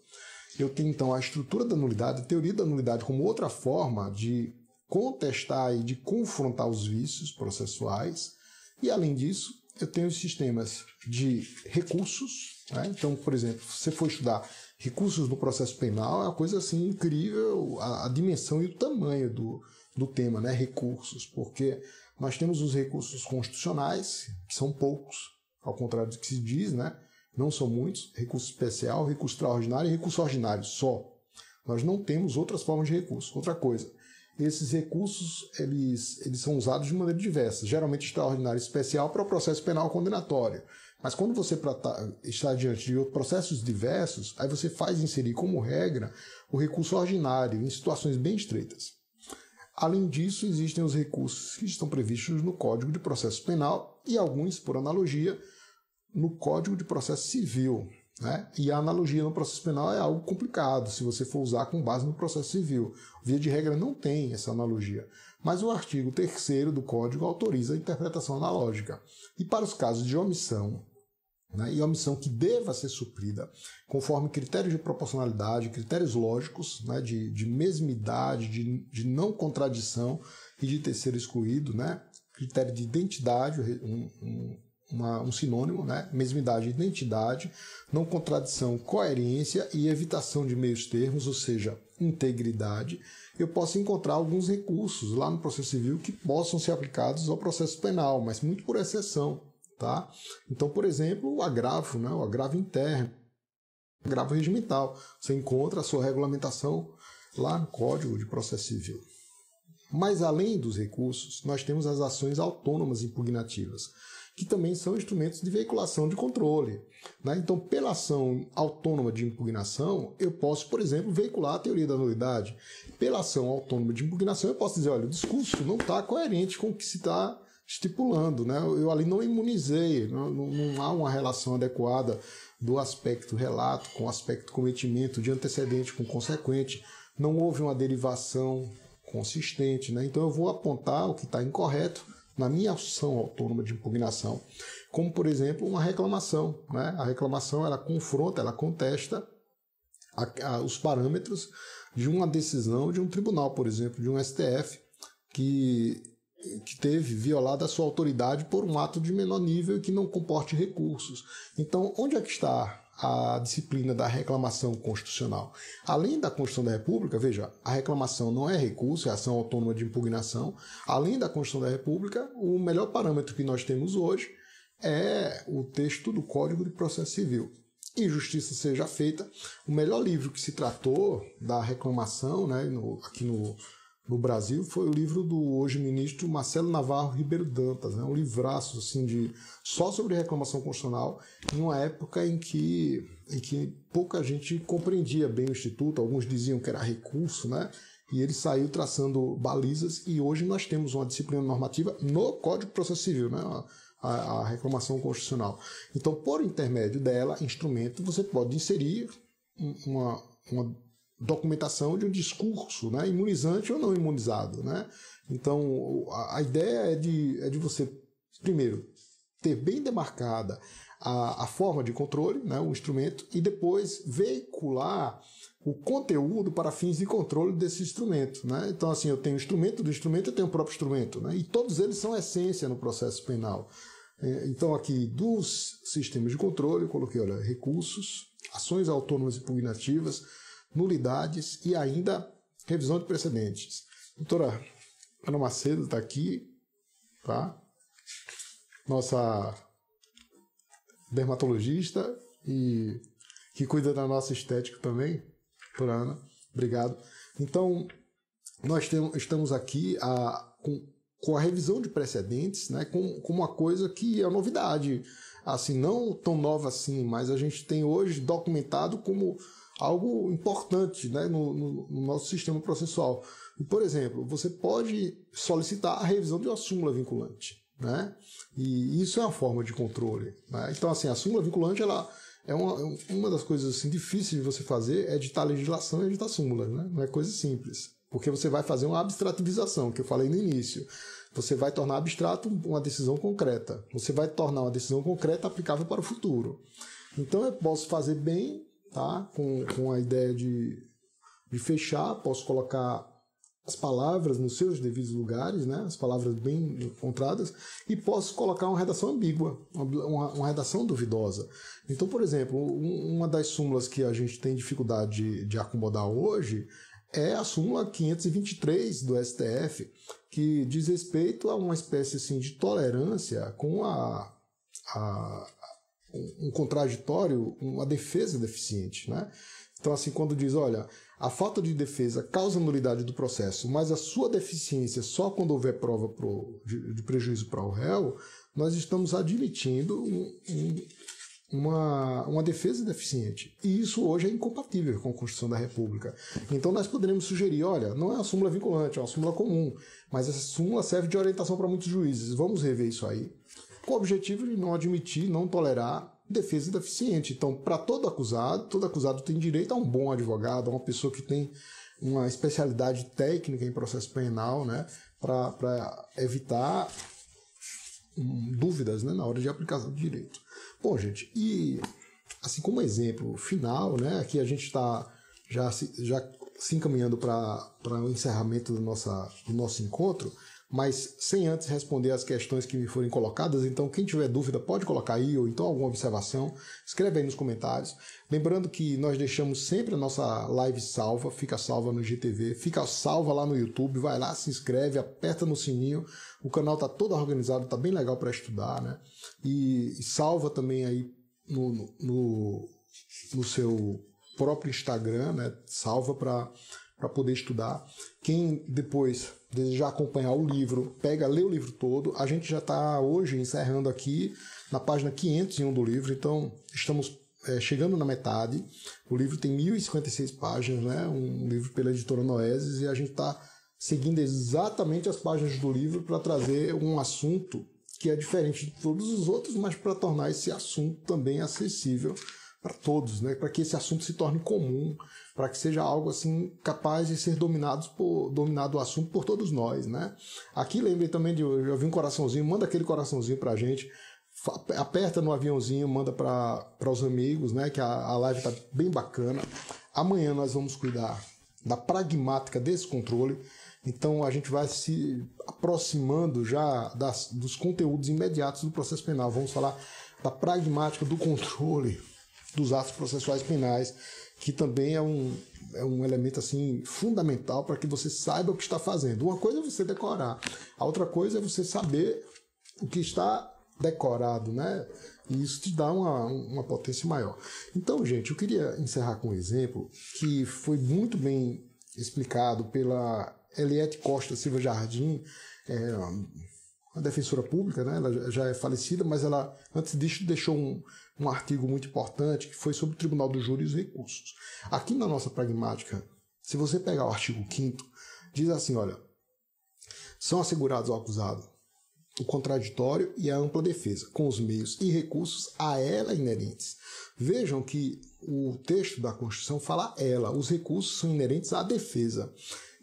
Eu tenho então a estrutura da nulidade, a teoria da nulidade como outra forma de contestar e de confrontar os vícios processuais. E além disso, eu tenho os sistemas de recursos. Né? Então, por exemplo, se você for estudar recursos no processo penal, é uma coisa assim incrível a, a dimensão e o tamanho do, do tema, né? recursos, porque nós temos os recursos constitucionais, que são poucos, ao contrário do que se diz, né? não são muitos, recurso especial, recurso extraordinário e recurso ordinário só. Nós não temos outras formas de recurso. Outra coisa, esses recursos eles, eles são usados de maneira diversa, geralmente extraordinário e especial para o processo penal condenatório. Mas quando você está diante de processos diversos, aí você faz inserir como regra o recurso ordinário em situações bem estreitas. Além disso, existem os recursos que estão previstos no Código de Processo Penal e alguns, por analogia, no Código de Processo Civil. Né? E a analogia no processo penal é algo complicado se você for usar com base no processo civil. Via de regra não tem essa analogia. Mas o artigo 3 do Código autoriza a interpretação analógica. E para os casos de omissão, né, e omissão que deva ser suprida conforme critérios de proporcionalidade, critérios lógicos, né, de, de mesmidade, de, de não contradição e de terceiro excluído, né, critério de identidade, um, um uma, um sinônimo, né? mesmidade e identidade, não contradição, coerência e evitação de meios termos, ou seja, integridade, eu posso encontrar alguns recursos lá no processo civil que possam ser aplicados ao processo penal, mas muito por exceção. Tá? Então, por exemplo, o agravo, né? o agravo interno, o agravo regimental, você encontra a sua regulamentação lá no Código de Processo Civil. Mas além dos recursos, nós temos as ações autônomas impugnativas que também são instrumentos de veiculação de controle. Né? Então, pela ação autônoma de impugnação, eu posso, por exemplo, veicular a teoria da nulidade. Pela ação autônoma de impugnação, eu posso dizer, olha, o discurso não está coerente com o que se está estipulando. Né? Eu ali não imunizei, não, não há uma relação adequada do aspecto relato com o aspecto cometimento, de antecedente com consequente, não houve uma derivação consistente. Né? Então, eu vou apontar o que está incorreto na minha ação autônoma de impugnação, como por exemplo uma reclamação. Né? A reclamação ela confronta, ela contesta a, a, os parâmetros de uma decisão de um tribunal, por exemplo, de um STF, que, que teve violada a sua autoridade por um ato de menor nível e que não comporte recursos. Então, onde é que está a disciplina da reclamação constitucional. Além da Constituição da República, veja, a reclamação não é recurso, é ação autônoma de impugnação. Além da Constituição da República, o melhor parâmetro que nós temos hoje é o texto do Código de Processo Civil. E justiça seja feita, o melhor livro que se tratou da reclamação, né, no, aqui no, no Brasil foi o livro do hoje ministro Marcelo Navarro Ribeiro Dantas, né? um livraço assim, de, só sobre reclamação constitucional, em uma época em que, em que pouca gente compreendia bem o Instituto, alguns diziam que era recurso, né? e ele saiu traçando balizas, e hoje nós temos uma disciplina normativa no Código de Processo Civil, né? a, a reclamação constitucional. Então, por intermédio dela, instrumento, você pode inserir uma, uma documentação de um discurso, né, imunizante ou não imunizado, né? Então, a, ideia é de, é de você, primeiro, ter bem demarcada a, a forma de controle, né, o instrumento, e depois veicular o conteúdo para fins de controle desse instrumento. Né? Então, assim, eu tenho o instrumento do instrumento, eu tenho o próprio instrumento, né? e todos eles são essência no processo penal. É, então, aqui, dos sistemas de controle, eu coloquei, olha, recursos, ações autônomas impugnativas, nulidades e ainda revisão de precedentes. Doutora Ana Macedo está aqui, tá? Nossa dermatologista e que cuida da nossa estética também, doutora Ana. Obrigado. Então, nós temos, estamos aqui a, com, com, a revisão de precedentes, né, com, com uma coisa que é novidade, assim, não tão nova assim, mas a gente tem hoje documentado como algo importante né, no, no, no, nosso sistema processual. Por exemplo, você pode solicitar a revisão de uma súmula vinculante. né? E isso é uma forma de controle. Né? Então, assim, a súmula vinculante, ela é uma, uma das coisas assim, difíceis de você fazer é editar legislação e editar súmulas, né? Não é coisa simples. Porque você vai fazer uma abstrativização, que eu falei no início. Você vai tornar abstrato uma decisão concreta. Você vai tornar uma decisão concreta aplicável para o futuro. Então eu posso fazer bem, tá? Com, com a ideia de, de fechar, posso colocar as palavras nos seus devidos lugares, né? as palavras bem encontradas, e posso colocar uma redação ambígua, uma, uma redação duvidosa. Então, por exemplo, uma das súmulas que a gente tem dificuldade de, de acomodar hoje é a súmula 523 do STF, que diz respeito a uma espécie assim, de tolerância com a, a um contraditório, uma defesa deficiente. Né? Então, assim, quando diz, olha, a falta de defesa causa nulidade do processo, mas a sua deficiência só quando houver prova pro, de, de, prejuízo para o réu, nós estamos admitindo um, um, uma, uma defesa deficiente. E isso hoje é incompatível com a Constituição da República. Então nós poderíamos sugerir, olha, não é uma súmula vinculante, é uma súmula comum, mas essa súmula serve de orientação para muitos juízes. Vamos rever isso aí. Com o objetivo de não admitir, não tolerar defesa deficiente. Então, para todo acusado, todo acusado tem direito a um bom advogado, a uma pessoa que tem uma especialidade técnica em processo penal, né, para evitar hum, dúvidas né, na hora de aplicação do direito. Bom, gente, e assim como exemplo final, né, aqui a gente está já se, já se encaminhando para o encerramento do, nossa, do nosso encontro, mas sem antes responder as questões que me forem colocadas, então quem tiver dúvida pode colocar aí, ou então alguma observação, escreve aí nos comentários. Lembrando que nós deixamos sempre a nossa live salva, fica salva no GTV, fica salva lá no YouTube, vai lá, se inscreve, aperta no sininho, o canal tá todo organizado, tá bem legal para estudar, né? E, e, salva também aí no, no, no seu próprio Instagram, né? Salva para poder estudar. Quem depois desejar acompanhar o livro, pega, lê o livro todo. A gente já está hoje encerrando aqui na página 501 do livro, então estamos é, chegando na metade. O livro tem 1056 páginas, né? um livro pela editora Noeses, e a gente está seguindo exatamente as páginas do livro para trazer um assunto que é diferente de todos os outros, mas para tornar esse assunto também acessível para todos, né? para que esse assunto se torne comum, para que seja algo assim capaz de ser dominado por dominado o assunto por todos nós, né? Aqui lembrei também de eu vi um coraçãozinho, manda aquele coraçãozinho para a gente, aperta no aviãozinho, manda para os amigos, né? Que a, a live está bem bacana. Amanhã nós vamos cuidar da pragmática desse controle. Então a gente vai se aproximando já das, dos conteúdos imediatos do processo penal. Vamos falar da pragmática do controle dos atos processuais penais que também é um, é um elemento assim fundamental para que você saiba o que está fazendo. Uma coisa é você decorar, a outra coisa é você saber o que está decorado, né? E isso te dá uma, uma potência maior. Então, gente, eu queria encerrar com um exemplo que foi muito bem explicado pela Eliette Costa Silva Jardim, é, uma defensora pública, né? ela já é falecida, mas ela, antes disso, deixou um, um artigo muito importante que foi sobre o Tribunal do Júri e os recursos. Aqui na nossa pragmática, se você pegar o artigo 5 diz assim, olha, são assegurados ao acusado o contraditório e a ampla defesa, com os meios e recursos a ela inerentes. Vejam que o texto da Constituição fala ela, os recursos são inerentes à defesa.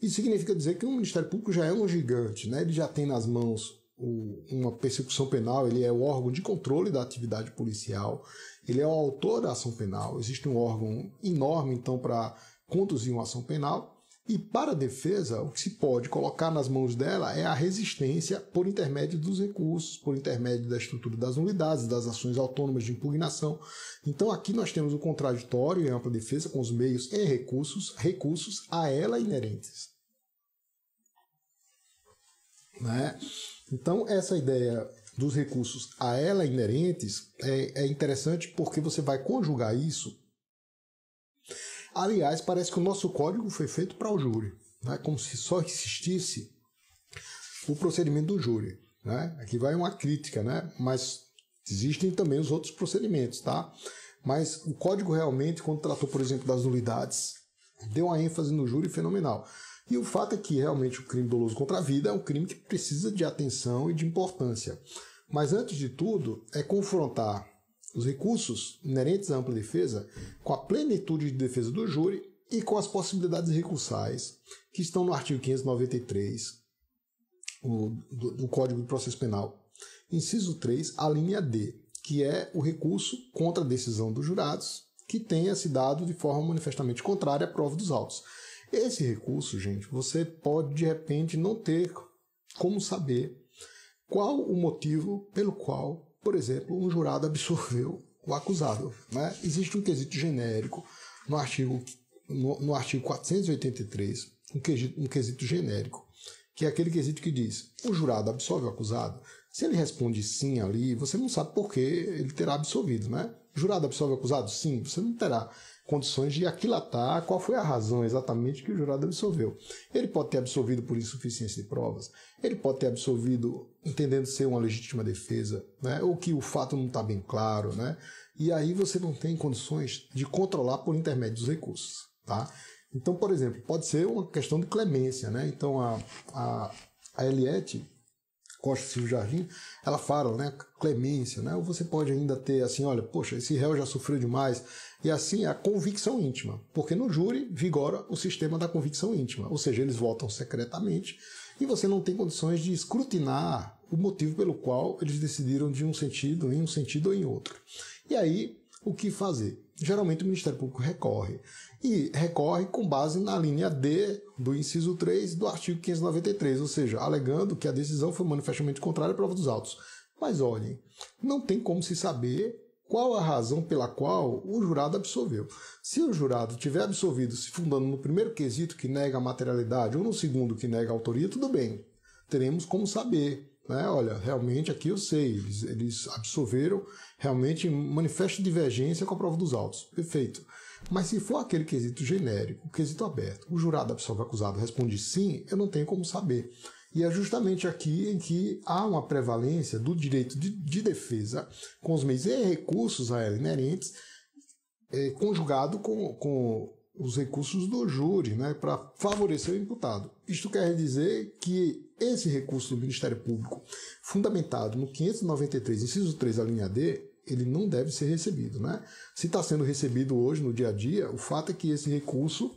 Isso significa dizer que o Ministério Público já é um gigante, né? ele já tem nas mãos o, uma persecução penal, ele é o órgão de controle da atividade policial, ele é o autor da ação penal, existe um órgão enorme, então, para conduzir uma ação penal, e para a defesa, o que se pode colocar nas mãos dela é a resistência por intermédio dos recursos, por intermédio da estrutura das unidades, das ações autônomas de impugnação. Então aqui nós temos o contraditório e ampla defesa com os meios e recursos, recursos a ela inerentes. Né? Então, essa ideia dos recursos a ela inerentes é, é interessante porque você vai conjugar isso. Aliás, parece que o nosso código foi feito para o júri, né? como se só existisse o procedimento do júri. Né? Aqui vai uma crítica, né? mas existem também os outros procedimentos. Tá? Mas o código realmente, quando tratou, por exemplo, das nulidades, deu uma ênfase no júri fenomenal. E o fato é que realmente o crime doloso contra a vida é um crime que precisa de atenção e de importância. Mas antes de tudo, é confrontar os recursos inerentes à ampla defesa com a plenitude de defesa do júri e com as possibilidades recursais que estão no artigo 593 o, do, do Código de Processo Penal. Inciso 3, a linha D, que é o recurso contra a decisão dos jurados que tenha se dado de forma manifestamente contrária à prova dos autos. Esse recurso, gente, você pode de repente não ter como saber qual o motivo pelo qual, por exemplo, um jurado absolveu o acusado. Né? Existe um quesito genérico no artigo, no, no artigo 483, um quesito, um quesito genérico, que é aquele quesito que diz: o jurado absolve o acusado. Se ele responde sim ali, você não sabe por que ele terá absolvido, né? Jurado absolve o acusado? Sim, você não terá condições de aquilatar qual foi a razão exatamente que o jurado absolveu. Ele pode ter absolvido por insuficiência de provas, ele pode ter absolvido entendendo ser uma legítima defesa, né? ou que o fato não está bem claro, né? e aí você não tem condições de controlar por intermédio dos recursos. Tá? Então, por exemplo, pode ser uma questão de clemência. Né? Então, a, a, a Eliette Costa Silva Jardim, ela fala, né, clemência, né? Ou você pode ainda ter assim, olha, poxa, esse réu já sofreu demais. E assim, a convicção íntima, porque no júri vigora o sistema da convicção íntima, ou seja, eles votam secretamente e você não tem condições de escrutinar o motivo pelo qual eles decidiram de um sentido, em um sentido ou em outro. E aí, o que fazer? Geralmente o Ministério Público recorre e recorre com base na linha D do inciso 3 do artigo 593, ou seja, alegando que a decisão foi manifestamente contrária à prova dos autos. Mas olhem, não tem como se saber qual a razão pela qual o jurado absolveu. Se o jurado tiver absolvido se fundando no primeiro quesito que nega a materialidade ou no segundo que nega a autoria, tudo bem. Teremos como saber. Né? Olha, realmente aqui eu sei, eles, eles absolveram realmente manifesta divergência com a prova dos autos. Perfeito. Mas se for aquele quesito genérico, quesito aberto, o jurado absolve o acusado responde sim, eu não tenho como saber. E é justamente aqui em que há uma prevalência do direito de, de defesa com os meios e recursos a ela inerentes, é, conjugado com, com os recursos do júri, né, para favorecer o imputado. Isto quer dizer que esse recurso do Ministério Público, fundamentado no 593, inciso 3, a linha D, ele não deve ser recebido, né? Se está sendo recebido hoje, no dia a dia, o fato é que esse recurso,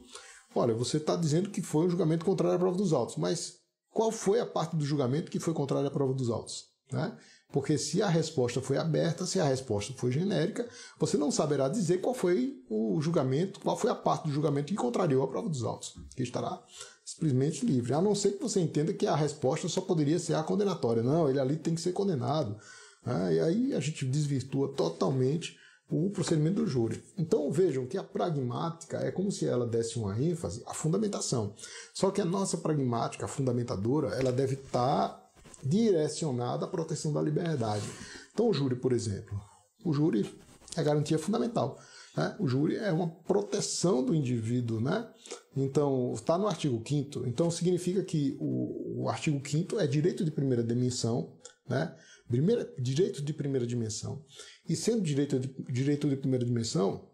olha, você está dizendo que foi um julgamento contrário à prova dos autos, mas qual foi a parte do julgamento que foi contrária à prova dos autos? Né? Porque se a resposta foi aberta, se a resposta foi genérica, você não saberá dizer qual foi o julgamento, qual foi a parte do julgamento que contrariou a prova dos autos, que estará simplesmente livre. A não ser que você entenda que a resposta só poderia ser a condenatória. Não, ele ali tem que ser condenado. Ah, e aí a gente desvirtua totalmente o procedimento do júri. Então vejam que a pragmática é como se ela desse uma ênfase à fundamentação. Só que a nossa pragmática, a fundamentadora, ela deve estar direcionada à proteção da liberdade. Então o júri, por exemplo, o júri é garantia fundamental. Né? O júri é uma proteção do indivíduo, né? Então, está no artigo 5 então significa que o, o artigo 5 é direito de primeira dimensão, né? Primeira, direito de primeira dimensão. E sendo direito de, direito de primeira dimensão,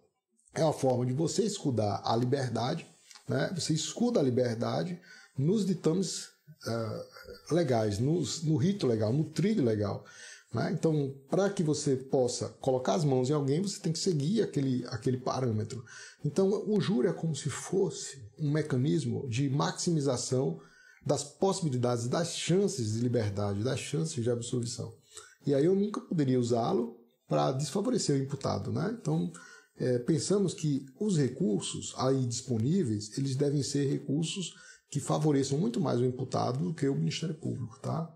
é uma forma de você escudar a liberdade, né? você escuda a liberdade nos ditames uh, legais, nos, no rito legal, no trilho legal. Né? Então, para que você possa colocar as mãos em alguém, você tem que seguir aquele, aquele parâmetro. Então, o júri é como se fosse um mecanismo de maximização das possibilidades, das chances de liberdade, das chances de absolvição. E aí eu nunca poderia usá-lo para desfavorecer o imputado. Né? Então, é, pensamos que os recursos aí disponíveis, eles devem ser recursos que favoreçam muito mais o imputado do que o Ministério Público, tá?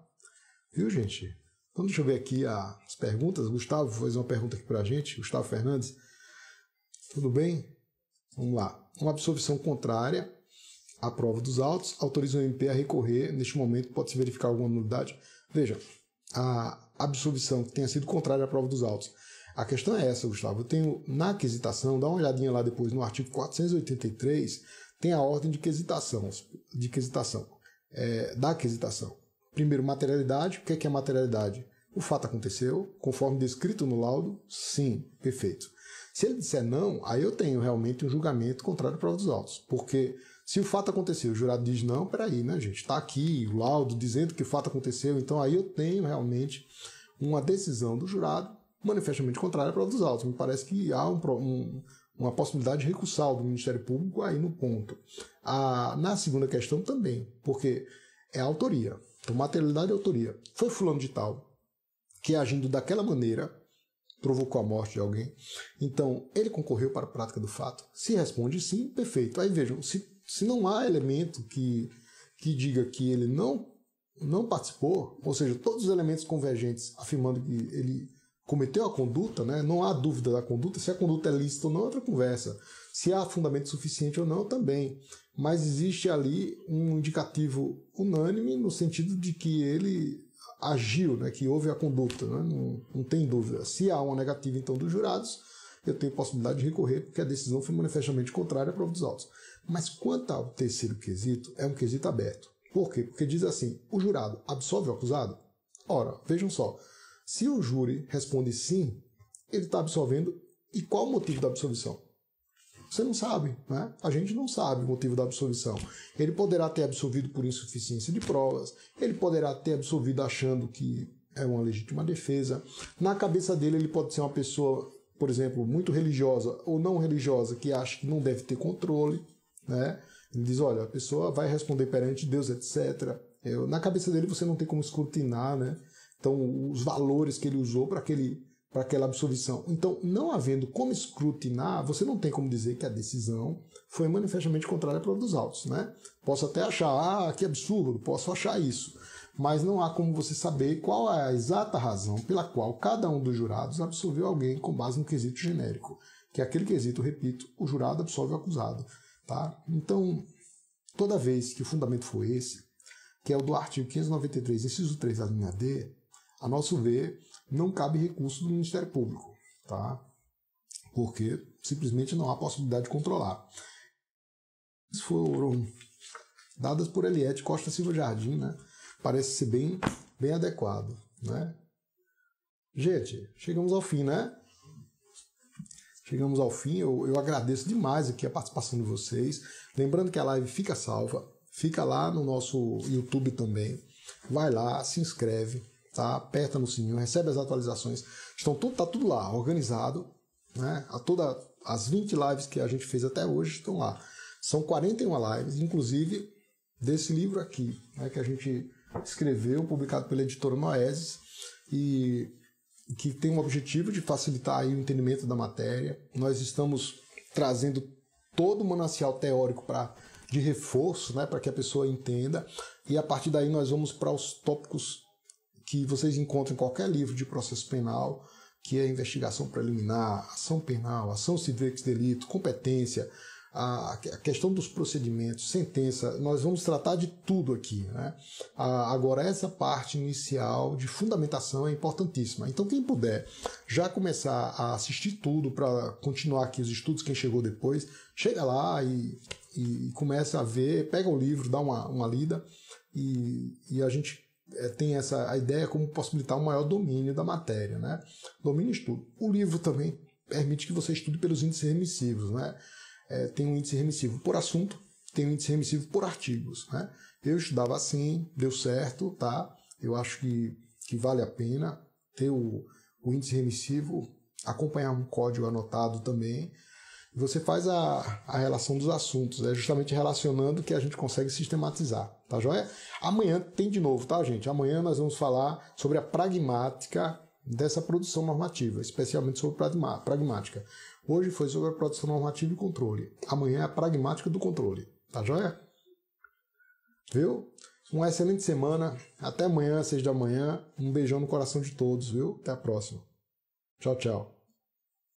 Viu, gente? Então, deixa eu ver aqui as perguntas. Gustavo fez uma pergunta aqui para a gente, Gustavo Fernandes. Tudo bem? Vamos lá. Uma absolvição contrária à prova dos autos autoriza o MP a recorrer. Neste momento, pode-se verificar alguma nulidade. Veja, a absolvição que tenha sido contrária à prova dos autos. A questão é essa, Gustavo. Eu tenho na quesitação, dá uma olhadinha lá depois no artigo 483, tem a ordem de quesitação, de quesitação, é, da quesitação. Primeiro, materialidade. O que é, que é materialidade? O fato aconteceu, conforme descrito no laudo? Sim, perfeito. Se ele disser não, aí eu tenho realmente um julgamento contrário à prova dos autos, porque Se o fato aconteceu, o jurado diz não, peraí, né, gente? Está aqui o laudo dizendo que o fato aconteceu, então aí eu tenho realmente uma decisão do jurado manifestamente contrária para dos autos. Me parece que há um, um, uma possibilidade recursal do Ministério Público aí no ponto. A, na segunda questão também, porque é autoria. Então, materialidade e autoria. Foi fulano de tal que agindo daquela maneira provocou a morte de alguém. Então, ele concorreu para a prática do fato. Se responde sim, perfeito. Aí vejam, se, se não há elemento que, que diga que ele não, não participou, ou seja, todos os elementos convergentes afirmando que ele cometeu a conduta, né, não há dúvida da conduta, se a conduta é lícita ou não é outra conversa. Se há fundamento suficiente ou não, também. Mas existe ali um indicativo unânime no sentido de que ele agiu, né, que houve a conduta, né, não, não tem dúvida. Se há uma negativa, então, dos jurados, eu tenho possibilidade de recorrer, porque a decisão foi manifestamente contrária à prova dos autos. Mas quanto ao terceiro quesito, é um quesito aberto. Por quê? Porque diz assim: o jurado absolve o acusado? Ora, vejam só. Se o júri responde sim, ele está absolvendo. E qual o motivo da absolvição? Você não sabe, né? A gente não sabe o motivo da absolvição. Ele poderá ter absolvido por insuficiência de provas, ele poderá ter absolvido achando que é uma legítima defesa. Na cabeça dele, ele pode ser uma pessoa, por exemplo, muito religiosa ou não religiosa, que acha que não deve ter controle, né? Ele diz: olha, a pessoa vai responder perante Deus, etc. Eu, na cabeça dele, você não tem como escrutinar, né? Então, os valores que ele usou para aquele para aquela absolvição. Então, não havendo como escrutinar, você não tem como dizer que a decisão foi manifestamente contrária à prova dos autos, né? Posso até achar, ah, que absurdo, posso achar isso, mas não há como você saber qual é a exata razão pela qual cada um dos jurados absolveu alguém com base no quesito genérico, que é aquele quesito, repito, o jurado absolve o acusado, tá? Então, toda vez que o fundamento for esse, que é o do artigo 593, inciso 3 da linha D, a nosso ver, não cabe recurso do Ministério Público, tá? Porque simplesmente não há possibilidade de controlar. Foram dadas por Eliette Costa Silva Jardim, né? Parece ser bem, bem adequado, né? Gente, chegamos ao fim, né? Chegamos ao fim. Eu, eu agradeço demais aqui a participação de vocês. Lembrando que a live fica salva, fica lá no nosso YouTube também. Vai lá, se inscreve, tá? Aperta no sininho, recebe as atualizações. Estão tudo, tá tudo lá, organizado, né? A toda as 20 lives que a gente fez até hoje estão lá. São 41 lives, inclusive desse livro aqui, né, que a gente escreveu, publicado pela editora Noeses, e que tem o objetivo de facilitar o entendimento da matéria. Nós estamos trazendo todo o manancial teórico para de reforço, né, para que a pessoa entenda, e a partir daí nós vamos para os tópicos que vocês encontram em qualquer livro de processo penal, que é investigação preliminar, ação penal, ação civil ex delito, competência, a, questão dos procedimentos, sentença, nós vamos tratar de tudo aqui. Né? agora, essa parte inicial de fundamentação é importantíssima. Então, quem puder já começar a assistir tudo para continuar aqui os estudos, quem chegou depois, chega lá e, e começa a ver, pega o livro, dá uma, uma lida e, e a gente tem essa a ideia como possibilitar um maior domínio da matéria, né? Domínio estudo. O livro também permite que você estude pelos índices remissivos, né? É, tem um índice remissivo por assunto, tem um índice remissivo por artigos, né? Eu estudava assim, deu certo, tá? Eu acho que, que vale a pena ter o, o índice remissivo, acompanhar um código anotado também, você faz a, a relação dos assuntos, é justamente relacionando que a gente consegue sistematizar, tá joia? Amanhã tem de novo, tá, gente? Amanhã nós vamos falar sobre a pragmática dessa produção normativa, especialmente sobre pragmática. Hoje foi sobre a produção normativa e controle. Amanhã é a pragmática do controle, tá joia? Viu? Uma excelente semana. Até amanhã, seis da manhã. Um beijão no coração de todos, viu? Até a próxima. Tchau, tchau.